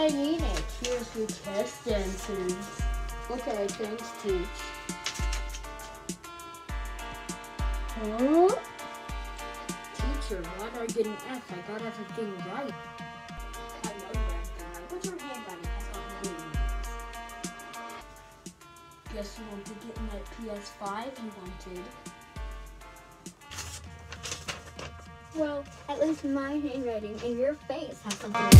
I need it. here's your test answers. Okay, thanks, Teach. Huh? Teacher, why did I get an F? I got everything right. I know everything right. Your handwriting has Guess you won't be getting that PS5 you wanted. Well, at least my handwriting and your face have something.